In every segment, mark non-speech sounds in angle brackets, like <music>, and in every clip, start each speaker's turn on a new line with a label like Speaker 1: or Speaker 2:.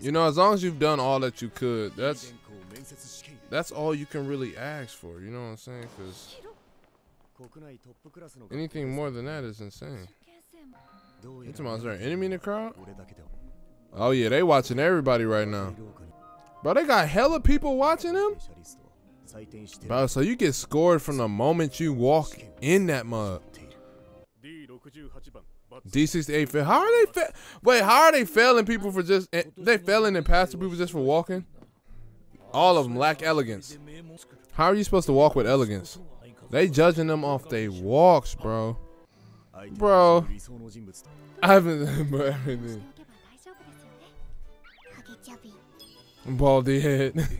Speaker 1: You know, as long as you've done all that you could, that's that's all you can really ask for. You know what I'm saying? Because anything more than that is insane. You talking about is there an enemy in the crowd? Oh yeah, they watching everybody right now. Bro, they got hella people watching them. Bro, so you get scored from the moment you walk in that mud. D68 fail. How are they fa- Wait, how are they failing people for just eh, they failing and passing people just for walking? All of them lack elegance. How are you supposed to walk with elegance? They judging them off their walks, bro. Bro. I haven't <laughs> bro, everything. Baldy head. <laughs>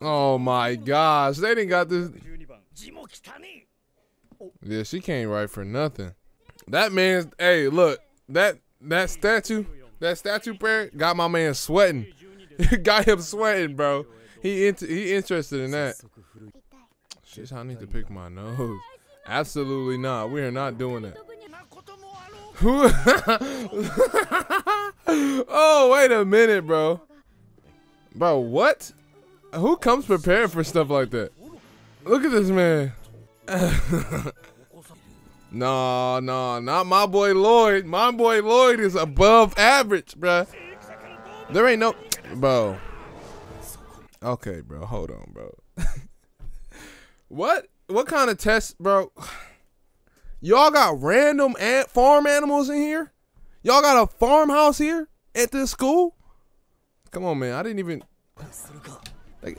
Speaker 1: oh my gosh, they didn't got this. Yeah, she can't write for nothing. That man's hey, look, that that statue, that statue prayer got my man sweating. <laughs> got him sweating, bro. He he interested in that. Shit, I need to pick my nose. Absolutely not. We are not doing that. <laughs> oh, wait a minute, bro. Bro, what? Who comes prepared for stuff like that? Look at this man. <laughs> no, no, not my boy Loid. My boy Loid is above average, bro. There ain't no, bro. Okay, bro. Hold on, bro. <laughs> what? What kind of test, bro? Y'all got random ant farm animals in here? Y'all got a farmhouse here at this school? Come on, man. I didn't even. Like,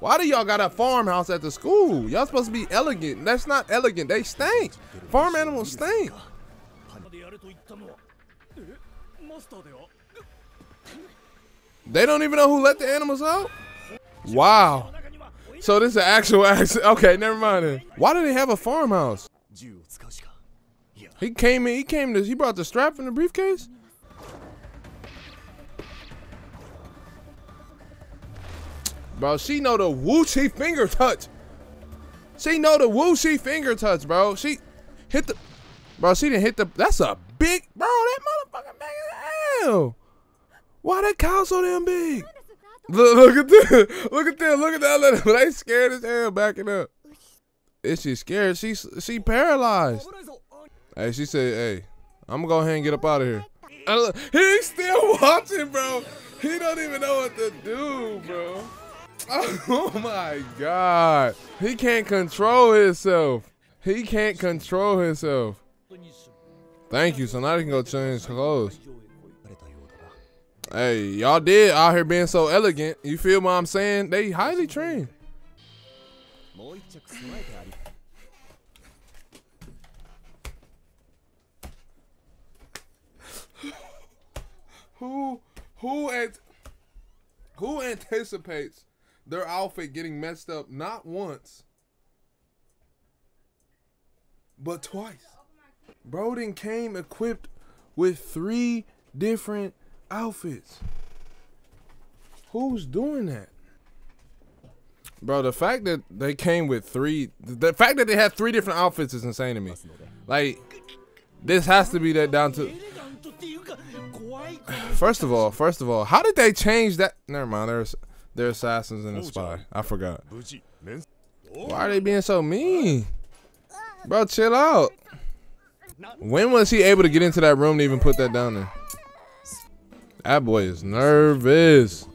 Speaker 1: why do y'all got a farmhouse at the school? Y'all supposed to be elegant. That's not elegant. They stink. Farm animals stink. They don't even know who let the animals out? Wow. So this is an actual <laughs> accident. Okay, never mind then. Why do they have a farmhouse? He came in, he came to, he brought the strap in the briefcase? Bro, she know the whooshy finger touch. She know the whooshy finger touch, bro. She hit the, bro, she didn't hit the, that's a big, bro, that motherfucker big as hell. Why that cow so damn big? Look, look at this. <laughs> Look at this. Look at that. <laughs> They scared as hell backing up. Is she scared? She she paralyzed. Hey, she said, hey, I'm gonna go ahead and get up out of here. Uh, <laughs> he's still watching, bro. He don't even know what to do, bro. <laughs> Oh my God. He can't control himself. He can't control himself. Thank you. So now he can go change clothes. Hey, y'all did out here being so elegant. You feel what I'm saying? They highly trained. <laughs> who who ant who anticipates their outfit getting messed up not once but twice? Broden came equipped with three different outfits. Who's doing that? Bro, the fact that they came with three, the fact that they had three different outfits is insane to me. Like, this has to be that down to. <sighs> First of all, first of all, how did they change that? Never mind, there's they're assassins and a spy. I forgot. Why are they being so mean? Bro, chill out. When was he able to get into that room to even put that down there? That boy is nervous.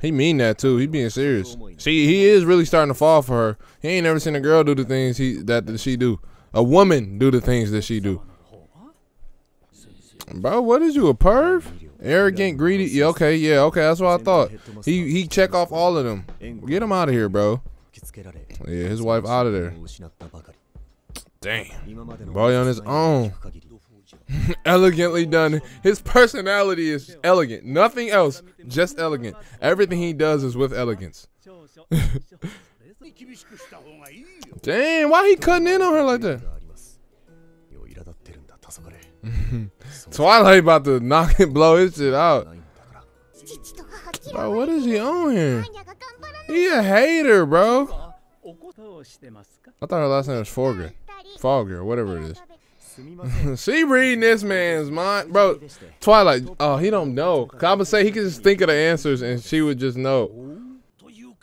Speaker 1: He mean that too. He being serious. See, he is really starting to fall for her. He ain't never seen a girl do the things he that, that she do. A woman do the things that she do. Bro, what is you a perv? Arrogant, greedy. Yeah, okay, yeah, okay. That's what I thought. He he check off all of them. Get him out of here, bro. Yeah, his wife out of there. Damn. Boy on his own. <laughs> Elegantly done. His personality is elegant. Nothing else. Just elegant. Everything he does is with elegance. <laughs> Damn, why he cutting in on her like that? Twilight about to knock and blow his shit out. Bro, what is he on here? He a hater, bro. I thought her last name was Forger. Trafalgar, whatever it is. <laughs> she reading this man's mind, bro. Twilight. Oh, he don't know. I would say he could just think of the answers and she would just know.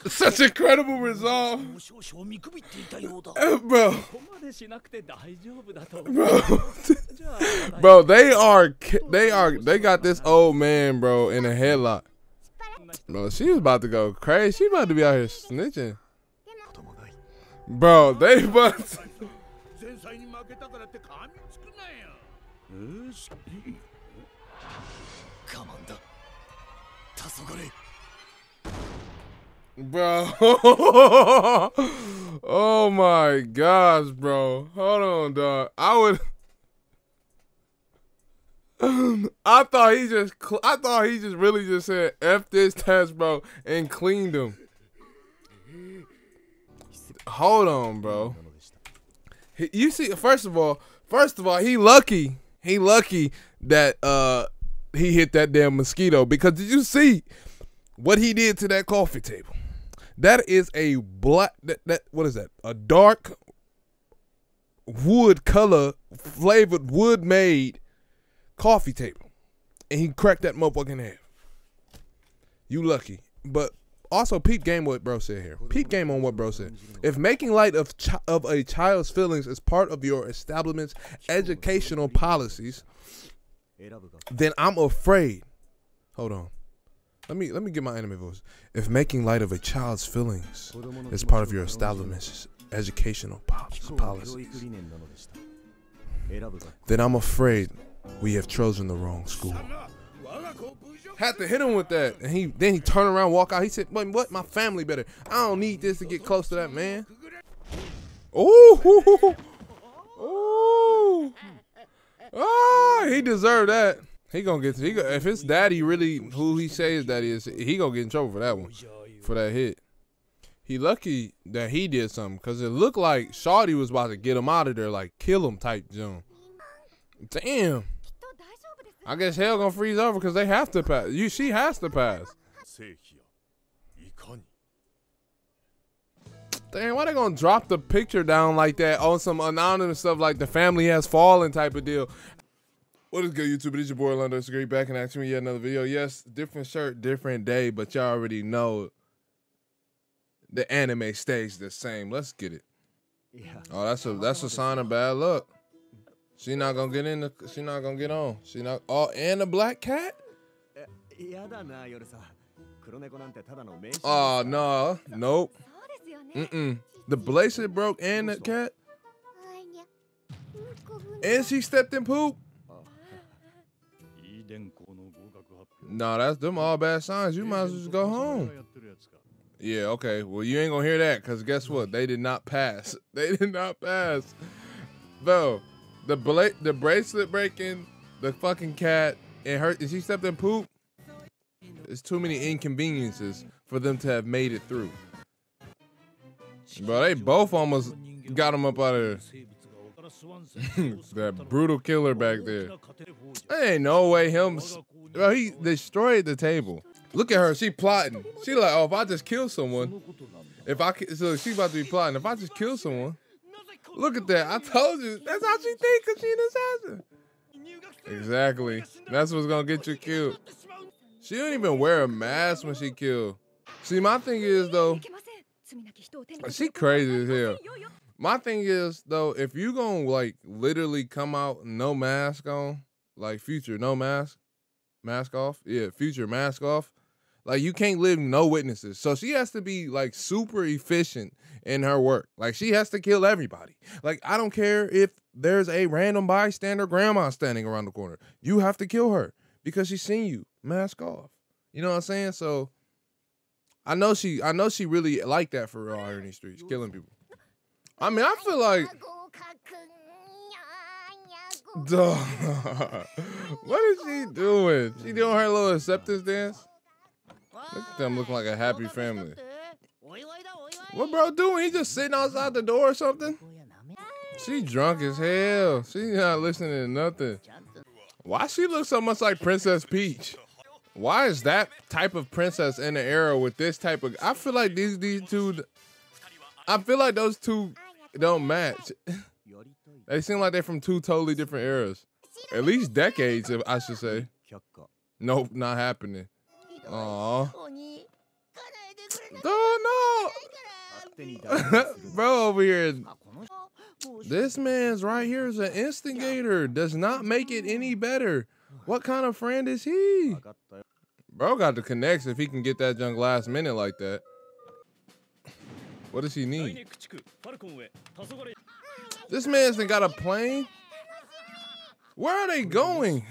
Speaker 1: Such incredible resolve, bro. Bro, bro, they are, they are, they got this old man, bro, in a headlock. Bro, she was about to go crazy. She about to be out here snitching. Bro, they but. Bro. <laughs> oh my gosh, bro. Hold on, dog. I would. <laughs> I thought he just. I thought he just really just said "f this test, bro" and cleaned him. Hold on, bro. You see, first of all, first of all, he lucky. He lucky that uh he hit that damn mosquito because did you see what he did to that coffee table? That is a black that, that what is that? A dark wood color flavored wood made coffee table. And he cracked that motherfucking in half. You lucky. But also peep game what bro said here. Peep game on what bro said. If making light of of a child's feelings is part of your establishment's educational policies, then I'm afraid. Hold on. Let me let me get my anime voice. If making light of a child's feelings is part of your establishment's educational policies, then I'm afraid we have chosen the wrong school. Had to hit him with that, and he then he turned around, walk out. He said, "Wait, what? My family better. I don't need this to get close to that man." Ooh, <laughs> ooh, ah, he deserved that. He gonna get he if his daddy really who he says that is, he gonna get in trouble for that one, for that hit. He lucky that he did something because it looked like Shawty was about to get him out of there, like kill him type June. Damn. I guess hell gonna freeze over because they have to pass. You, she has to pass. Damn, why they gonna drop the picture down like that on some anonymous stuff like the family has fallen type of deal? What is good, YouTube? It is your boy Earlando. It's great back in action with yet another video. Yes, different shirt, different day, but y'all already know the anime stays the same. Let's get it. Yeah. Oh, that's a that's a sign of bad luck. She not gonna get in the. She not gonna get on. She not. Oh, and a black cat. Oh no, nope. Mm mm. The bracelet broke and the cat. And she stepped in poop. No, that's them all bad signs. You might as well just go home. Yeah, okay. Well, you ain't gonna hear that because guess what? They did not pass. <laughs> They did not pass. Bro, the bla- the bracelet breaking, the fucking cat, and her. Is she stepped in poop? It's too many inconveniences for them to have made it through. Bro, they both almost got him up out of there. <laughs> that brutal killer back there. There ain't no way him. Well, he destroyed the table. Look at her. She plotting. She like, oh, if I just kill someone, if I so she about to be plotting. If I just kill someone, Look at that. I told you. That's how she thinks because she an assassin. Exactly. That's what's to get you killed. She don't even wear a mask when she killed. See, my thing is, though, she crazy as hell. My thing is, though, if you to, like, literally come out no mask on, like, future, no mask, mask off. Yeah, future, mask off. Like you can't live no witnesses. So she has to be like super efficient in her work. Like she has to kill everybody. Like I don't care if there's a random bystander grandma standing around the corner. You have to kill her because she's seen you. Mask off. You know what I'm saying? So I know she I know she really like that for real these streets, killing people. I mean, I feel like <laughs> what is she doing? She doing her little acceptance dance? Look at them looking like a happy family. What bro doing? He just sitting outside the door or something? She drunk as hell. She not listening to nothing. Why she look so much like Princess Peach? Why is that type of princess in the era with this type of? I feel like these these two. I feel like those two it don't match. <laughs> they seem like they're from two totally different eras. At least decades, if I should say. Nope, not happening.
Speaker 2: Aww.
Speaker 1: Oh no! <laughs> Bro over here. This man's right here is an instigator. Does not make it any better. What kind of friend is he? Bro got the connects if he can get that junk last minute like that. What does he need? This man's got a plane. Where are they going?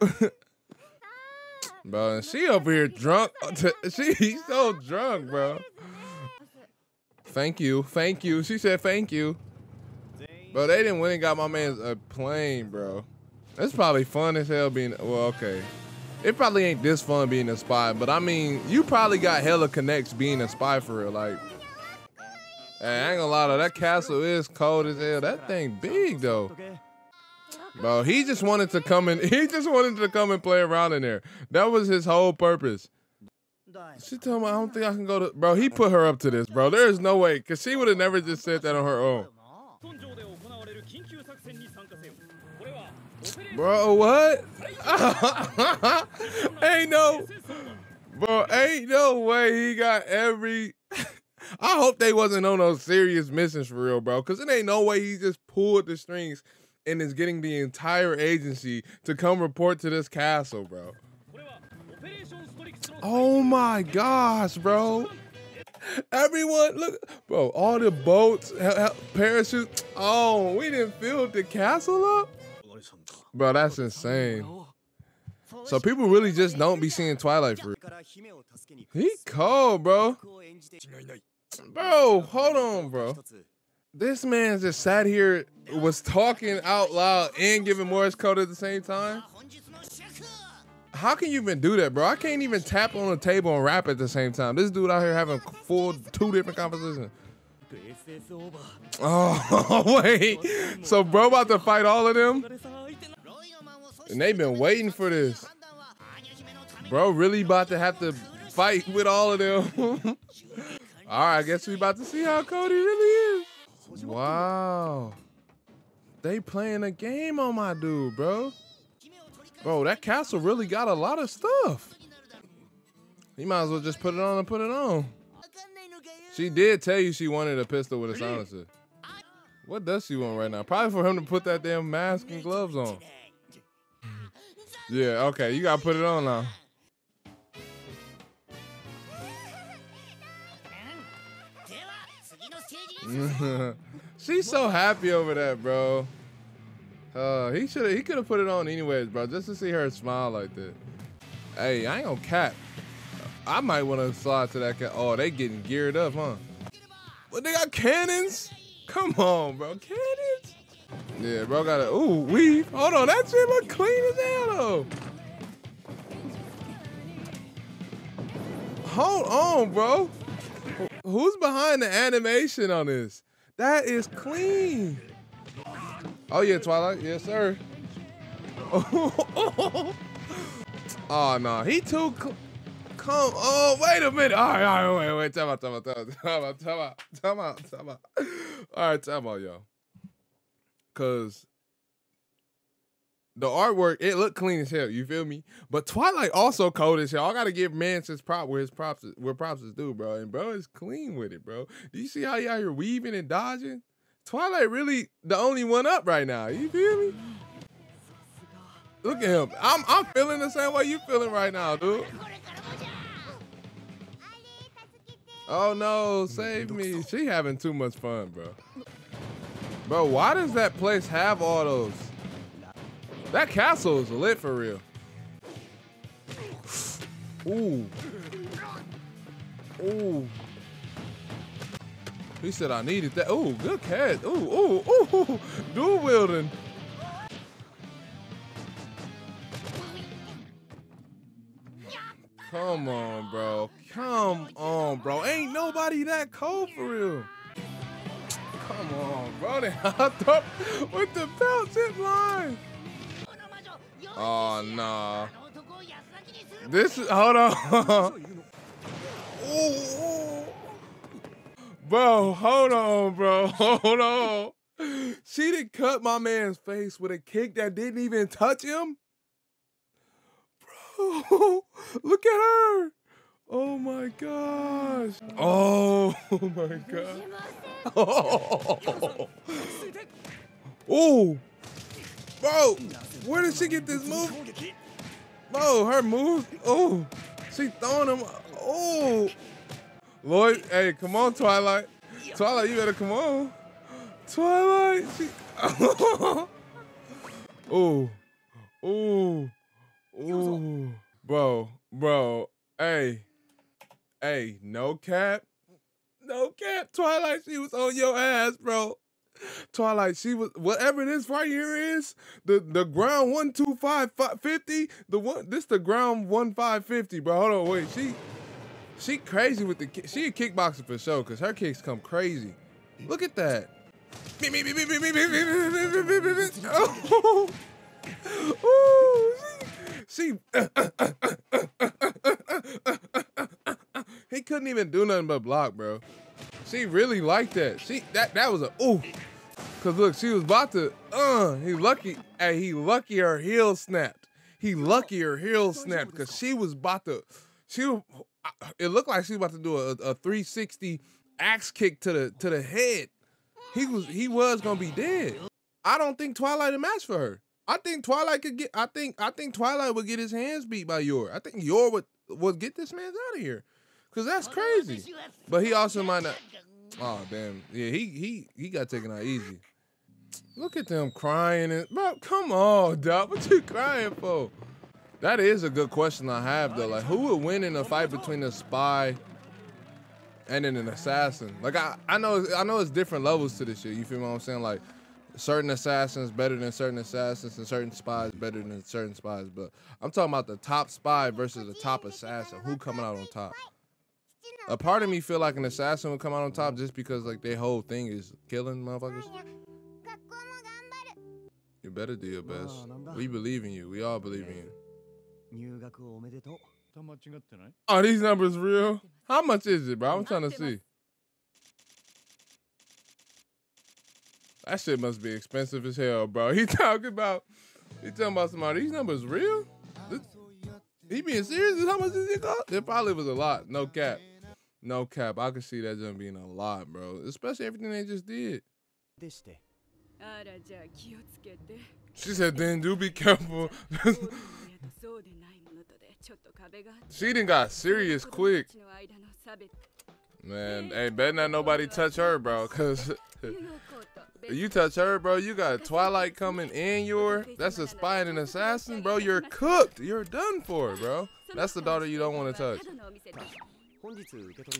Speaker 1: <laughs> bro, she over here drunk. <laughs> She's so drunk, bro. Thank you. Thank you. She said thank you. Bro, they didn't win and got my man a plane, bro. That's probably fun as hell being, well, okay. It probably ain't this fun being a spy, but I mean, you probably got hella connects being a spy for real. Like, Hey, I ain't gonna lie though, that castle is cold as hell. That thing big though. Bro, he just wanted to come in. <laughs> He just wanted to come and play around in there. That was his whole purpose. She told me I don't think I can go to. Bro, he put her up to this, bro. There is no way, cause she would have never just said that on her own. Bro, what? <laughs> ain't no, bro, ain't no way he got every. <laughs> I hope they wasn't on those serious missions for real, bro. Cause it ain't no way he just pulled the strings and is getting the entire agency to come report to this castle, bro. Oh my gosh, bro. Everyone, look, bro, all the boats, parachutes. Oh, we didn't fill the castle up? Bro, that's insane. So people really just don't be seeing Twilight for
Speaker 3: real.
Speaker 1: He cold, bro. Bro, hold on, bro. This man just sat here, was talking out loud and giving Morse code at the same time. How can you even do that, bro? I can't even tap on a table and rap at the same time. This dude out here having full two different conversations. Oh, <laughs> wait. So bro about to fight all of them? And they've been waiting for this. Bro really about to have to fight with all of them. <laughs> All right, I guess we about to see how Cody really is. Wow. They playing a game on my dude, bro. Bro, that castle really got a lot of stuff. You might as well just put it on and put it on. She did tell you she wanted a pistol with a silencer. What does she want right now? Probably for him to put that damn mask and gloves on. yeah, okay, you gotta put it on now. <laughs> She's so happy over that, bro. Uh, he should he could have put it on anyways, bro, just to see her smile like that. Hey, I ain't gonna cap. I might want to slide to that. Oh, they getting geared up, huh? But they got cannons. Come on, bro, cannons. Yeah, bro, got a ooh weave. Hold on, that shit look clean as hell though. Hold on, bro. Wh- Who's behind the animation on this? That is clean. Oh yeah, Twilight. Yes, sir. <laughs> Oh, no, he too. Come. Oh, wait a minute. All right, all right, wait, wait. Time out, time out, time out, time out, time out, time out, time out. All right, time out, y'all. Cause the artwork, it looked clean as hell. You feel me? But Twilight also cold as hell. I gotta give Mance prop where his props is, where props is due, bro. And bro is clean with it, bro. Do you see how he out here weaving and dodging? Twilight really the only one up right now. You feel me? Look at him. I'm I'm feeling the same way you feeling right now, dude. Oh no, save me. She having too much fun, bro. Bro, why does that place have all those that castle is lit for real. Ooh. Ooh. He said I needed that. Ooh, good catch. Ooh, ooh, ooh. <laughs> Dual wielding. Come on, bro. Come on, bro. Ain't nobody that cold for real. Come on, bro. <laughs> They hopped up with the belt zip line. Oh,
Speaker 2: oh no.
Speaker 1: This is hold on. <laughs> bro, hold on, bro. <laughs> Hold on. She didn't cut my man's face with a kick that didn't even touch him. Bro, <laughs> look at her. Oh my gosh. Oh, oh my god. Oh. oh. Bro where did she get this move? Bro, her move. Oh. She throwing him. Oh. Loid, hey, come on, Twilight. Twilight, you better come on. Twilight. She... <laughs> oh. Oh. Oh. Bro, bro. Hey. Hey, no cap. No cap. Twilight, she was on your ass, bro. Twilight, she was whatever this right here is, the the ground one two five fifty. The one this the ground one five fifty, bro. Hold on, wait. She she crazy with the she a kickboxer for sure, cause her kicks come crazy. Look at that. Oh, oh he couldn't even do nothing but block, bro. She really liked that. She that that was a ooh. Cause look, she was about to uh he lucky hey he lucky her heel snapped. He lucky her heel snapped because she was about to she it looked like she was about to do a, a 360 axe kick to the to the head. He was he was gonna be dead. I don't think Twilight a match for her. I think Twilight could get I think I think Twilight would get his hands beat by Yor. I think Yor would would get this man out of here. Cause that's crazy. But he also might not Oh damn. Yeah, he he he got taken out easy. Look at them crying and bro, come on, dog. What you crying for? That is a good question I have though. Like who would win in a fight between a spy and then an assassin? Like I, I know I know it's different levels to this shit. You feel what I'm saying? Like certain assassins better than certain assassins and certain spies better than certain spies. But I'm talking about the top spy versus the top assassin. Who coming out on top? a part of me feel like an assassin would come out on top just because like their whole thing is killing motherfuckers. You better do your best. We believe in you. We all believe in you. Are these numbers real? How much is it, bro? I'm trying to see. That shit must be expensive as hell, bro. <laughs> He talking about he talking about somebody. These numbers real? This, he being serious? How much does it cost? It probably was a lot. No cap. No cap, I could see that jump being a lot, bro. Especially everything they just did. She said, then do be careful. <laughs> <laughs> she didn't got serious quick. Man, hey, better not nobody touch her, bro,
Speaker 4: because <laughs>
Speaker 1: you touch her, bro, you got Twilight coming in your, that's a spy and an assassin, bro. You're cooked. You're done for, bro. That's the daughter you don't want to touch.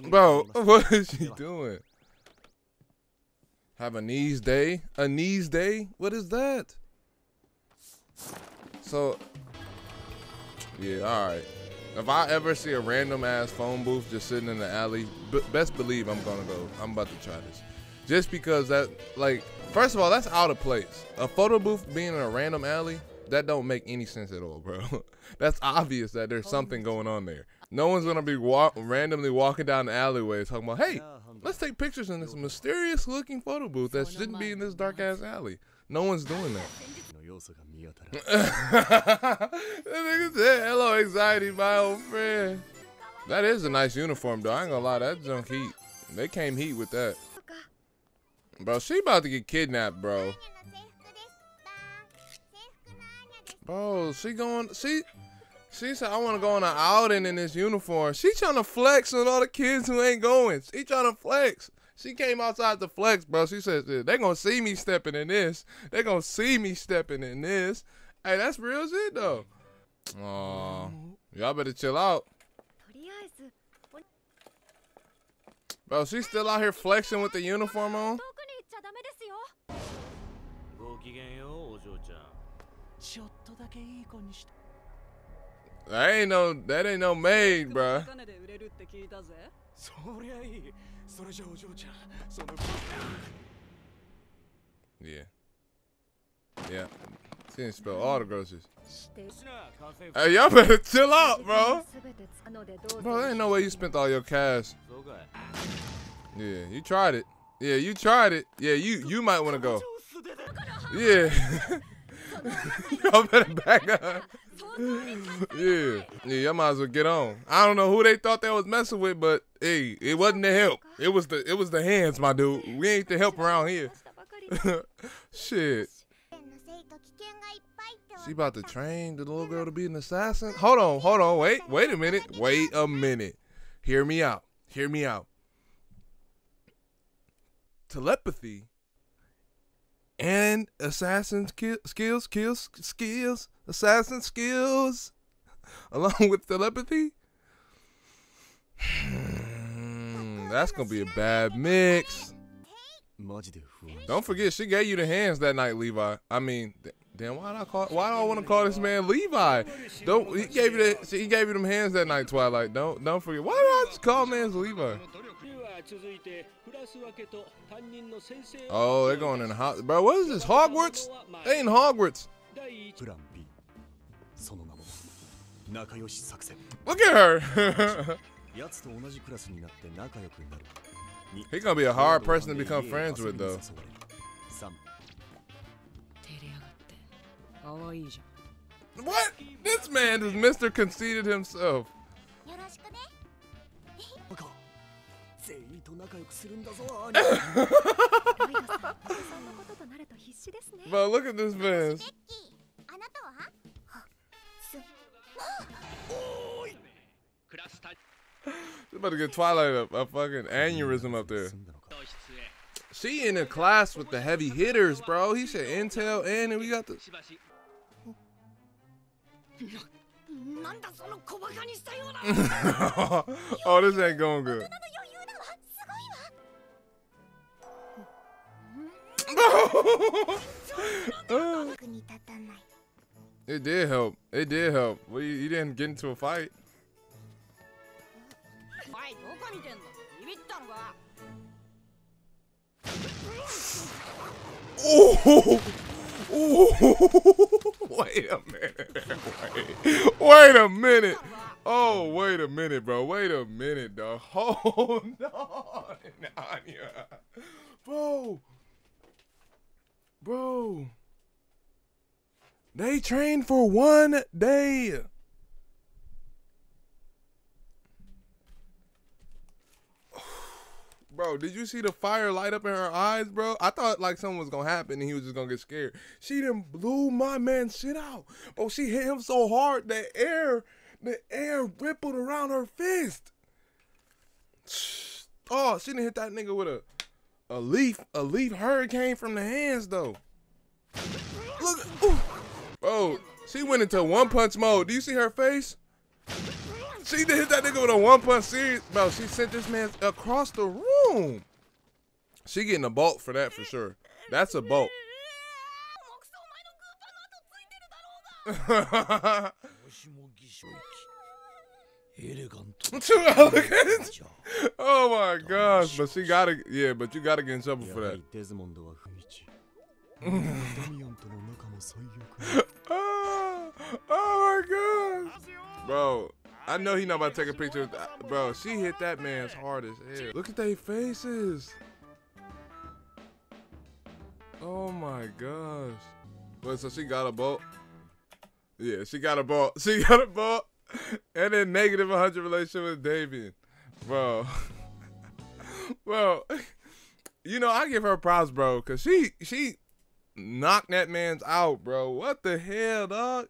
Speaker 1: Bro, <laughs> what is she doing? Have a knees day? A knees day? What is that? So, yeah, all right. If I ever see a random ass phone booth just sitting in the alley, best believe I'm gonna go. I'm about to try this. Just because that, like, first of all, that's out of place. A photo booth being in a random alley, that don't make any sense at all, bro. <laughs> that's obvious that there's oh, something going on there. No one's gonna be walk, randomly walking down the alleyway talking about, "Hey, let's take pictures in this mysterious-looking photo booth that shouldn't be in this dark-ass alley." No one's doing that. <laughs> <laughs> that nigga said, "Hello, anxiety, my old friend." That is a nice uniform, though. I ain't gonna lie, that junk heat. They came heat with that. Bro, she about to get kidnapped, bro. Bro, she going. She she said, I want to go on an outing in this uniform. She trying to flex on all the kids who ain't going. She trying to flex. She came outside to flex, bro. She said, they going to see me stepping in this. they going to see me stepping in this. Hey, that's real shit, though. Aw, y'all better chill out. Bro, she's still out here flexing with the uniform on? That ain't no, that ain't no maid,
Speaker 3: bruh. <laughs>
Speaker 1: Yeah. Yeah. She didn't spell all the groceries. <laughs> Hey, y'all better chill out, bro. Bro, there ain't no way you spent all your cash. Yeah, you tried it. Yeah, you tried it. Yeah, you you might want to go. <laughs> Yeah. <laughs> y'all better back up. yeah, yeah, y'all might as well get on. I don't know who they thought they was messing with, but hey, it wasn't the help. It was the it was the hands, my dude. We ain't the help around here. <laughs> Shit. She about to train the little girl to be an assassin? Hold on, hold on, wait, wait a minute, wait a minute. Hear me out. Hear me out. Telepathy and assassin skills, skills, skills, assassin skills, <laughs> along with telepathy. Hmm, that's gonna be a bad mix. Don't forget, she gave you the hands that night, Levi. I mean, damn, why do I call? Why do I want to call this man Levi? Don't he gave you the, he gave you them hands that night, Twilight. Don't don't forget. Why did I just call man's Levi? Oh, they're going in hot. Bro, what is this? Hogwarts? They in Hogwarts. Look at her. <laughs> He's gonna be a hard person to become friends with, though. What? This man is Mr. Conceited himself.
Speaker 5: 仲良くするんだぞ
Speaker 6: ロ<laughs> イドさんお子さんのこととなると必死ですね
Speaker 1: Bro, look at this man.
Speaker 2: ベッキーあなたははす
Speaker 7: クラス担
Speaker 1: She's about to get Twilight a, a fucking aneurysm up there.
Speaker 5: 済んだのか
Speaker 7: 当室へ
Speaker 1: She in a class with the heavy hitters, bro. He said Intel, and then we got the. <laughs>
Speaker 7: しばし
Speaker 2: なんだその小馬鹿にしたような <laughs>
Speaker 1: oh, this ain't going good. <laughs> it did help. It did help. We, you, didn't get into a fight. Ooh. Ooh. <laughs> wait a minute. Wait. <laughs> wait a minute. Oh, wait a minute, bro. Wait a minute, dog. Hold on, Anya! Bro. Bro. They trained for one day. <sighs> Bro, did you see the fire light up in her eyes, bro? I thought like something was gonna happen and he was just gonna get scared. She done blew my man shit out. Bro, she hit him so hard that air, the air rippled around her fist. <sighs> Oh, she didn't hit that nigga with a a leaf, a leaf hurricane from the hands though. Look, ooh. bro, she went into one punch mode. Do you see her face? She did hit that nigga with a one punch series. Bro, she sent this man across the room. She getting a bolt for that for sure. That's a bolt. <laughs> <laughs> Too elegant. <laughs> oh my gosh! But she gotta, yeah. But you gotta get in trouble for that. oh, <laughs> oh my gosh, bro! I know he not about to take a picture, bro. She hit that man's hard as hell. Look at their faces. Oh my gosh! But so she got a boat? Yeah, she got a boat. <laughs> She got a boat. <laughs> And then negative 100 relationship with Damian. Bro. <laughs> bro. <laughs> You know, I give her props, bro, because she, she knocked that man's out, bro. What the hell, dog?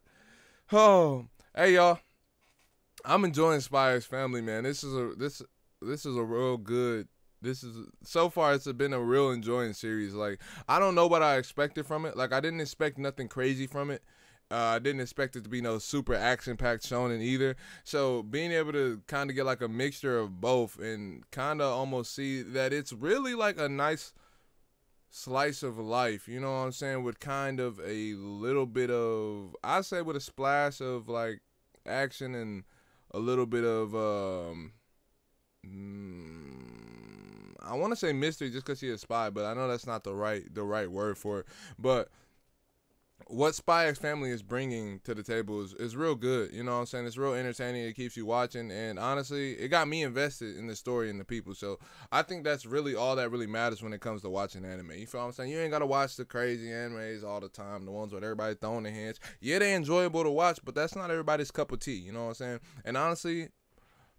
Speaker 1: Oh, hey y'all. I'm enjoying Spy x Family, man. This is a this this is a real good. This is so far it's been a real enjoying series. Like I don't know what I expected from it. Like I didn't expect nothing crazy from it. Uh, I didn't expect it to be no super action packed shonen either. So being able to kind of get like a mixture of both and kind of almost see that it's really like a nice slice of life, you know what I'm saying, with kind of a little bit of I say with a splash of like action and a little bit of um mm, I want to say mystery just cuz he's a spy, but I know that's not the right the right word for it. But what Spy X Family is bringing to the table is, is real good. You know what I'm saying? It's real entertaining. It keeps you watching. And honestly, it got me invested in the story and the people. So I think that's really all that really matters when it comes to watching anime. You feel what I'm saying? You ain't got to watch the crazy animes all the time, the ones with everybody throwing their hands. Yeah, they enjoyable to watch, but that's not everybody's cup of tea. You know what I'm saying? And honestly,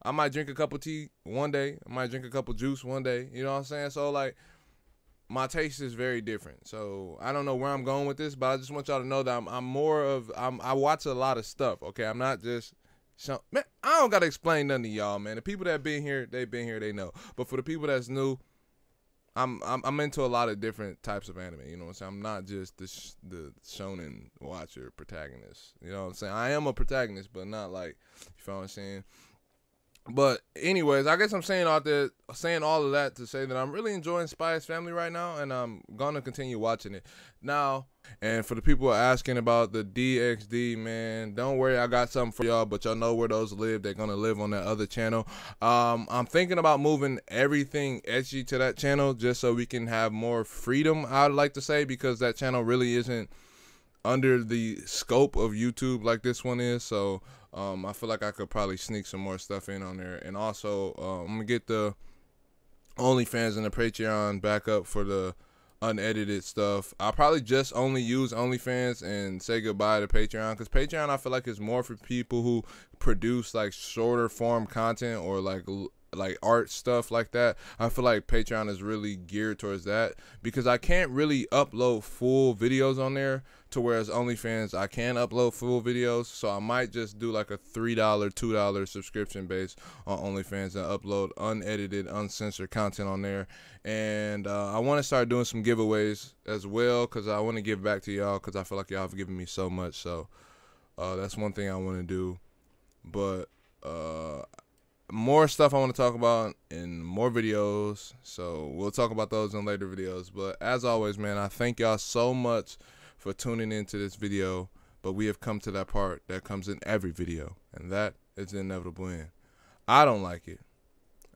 Speaker 1: I might drink a cup of tea one day. I might drink a cup of juice one day. You know what I'm saying? So, like, my taste is very different. So I don't know where I'm going with this, but I just want y'all to know that I'm, I'm more of I'm I watch a lot of stuff. Okay, I'm not just so, man. I don't gotta explain nothing to y'all, man. The people that been here, they've been here, they know. But for the people that's new, I'm I'm, I'm into a lot of different types of anime. You know what I'm saying? I'm not just the sh- the shonen watcher protagonist. You know what I'm saying? I am a protagonist, but not like you feel what I'm saying. But anyways, I guess I'm saying all that, saying all of that to say that I'm really enjoying Spy X Family right now, and I'm gonna continue watching it now. And for the people asking about the DXD, man, don't worry, I got something for y'all. But y'all know where those live; they're gonna live on that other channel. Um, I'm thinking about moving everything edgy to that channel just so we can have more freedom. I'd like to say because that channel really isn't under the scope of YouTube like this one is. So um, I feel like I could probably sneak some more stuff in on there. And also, uh, I'm gonna get the OnlyFans and the Patreon back up for the unedited stuff. I'll probably just only use OnlyFans and say goodbye to Patreon because Patreon I feel like is more for people who produce like shorter form content or like like art stuff like that. I feel like Patreon is really geared towards that because I can't really upload full videos on there to whereas OnlyFans I can upload full videos. So I might just do like a three dollar, two dollar subscription base on OnlyFans and upload unedited, uncensored content on there. And uh, I want to start doing some giveaways as well because I want to give back to y'all because I feel like y'all have given me so much. So uh, that's one thing I want to do. But uh, more stuff I want to talk about in more videos. So we'll talk about those in later videos. But as always, man, I thank y'all so much for tuning into this video. But we have come to that part that comes in every video, and that is the inevitable end. I don't like it.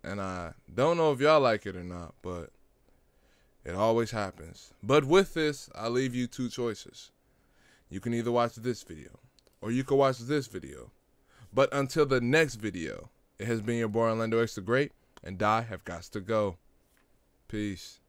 Speaker 1: And I don't know if y'all like it or not, but it always happens. But with this, I leave you two choices. You can either watch this video or you can watch this video. But until the next video, it has been your boy Earlando X the Great, and I have got to go. Peace.